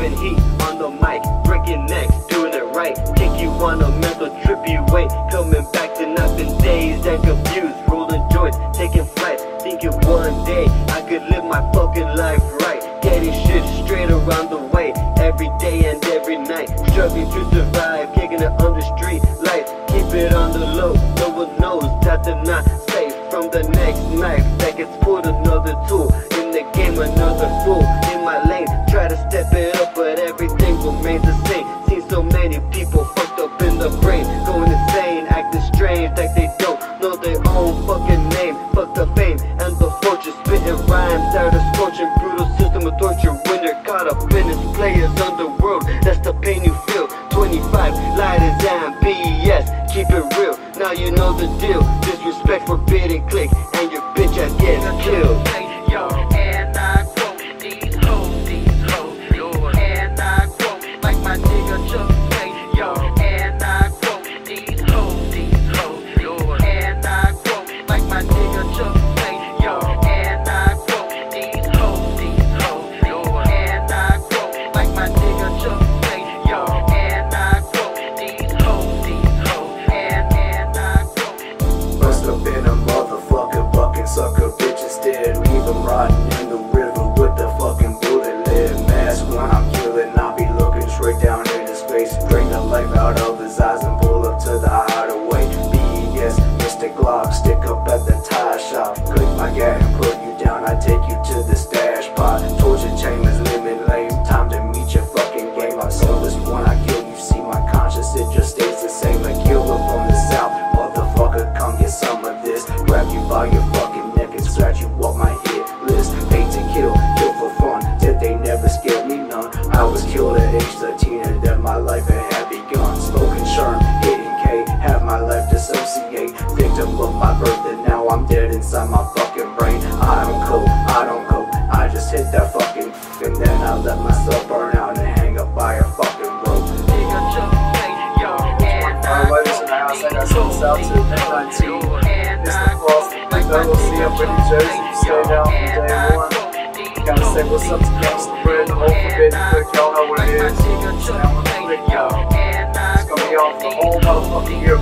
dropping heat on the mic, breaking neck, doing it right. Take you on a mental trip, you wait, coming back to nothing, dazed and confused, rolling joints, taking flights, thinking one day I could live my fucking life right. Getting shit straight around the way, every day and every night, struggling to survive, kicking it on the street lights. keep it on the low. No one knows that they're not from the next knife that gets. Another tool in the game, another fool in my lane. Try to step it up, but everything remains the same. Seen so many people fucked up in the brain, going insane, acting strange like they don't know their own fucking name. Fuck the fame and the fortune, spitting rhymes out of scorching, brutal system of torture. Forbidden click, bitches dead. Leave them rotting in the river with the fucking bullet lid. Mask when I'm killing, I'll be looking straight down into space. Drain the life out of his eyes and pull up to the hideaway. Be-Es, Mista Glock, stick up at the tie shop. Click my gat and put you down, I take you to the stash pot. Torture chambers, limit lame. Time to meet your fucking game. I'm soulless when I kill you. See my conscience, it just stays the same. A killer from the south, motherfucker, come get some of this. Grab you by your was killed at age 13 and then my life had had begun. Smoking sherm, hitting K, have my life dissociate. Victim of my birth and now I'm dead inside my fucking brain. I don't cope, I don't cope. I just hit that fucking and then I let myself burn out and hang up by a fucking rope. Nigga just. And I Alright, ladies in the house, I got something out to the N19. It's the Frost, the Double C up in New Jersey. Stay down from day one. Gotta say what's up to Gangsta Bread, the whole forbidden click, y'all know what it is. The click. It's gonna be off the whole motherfucking year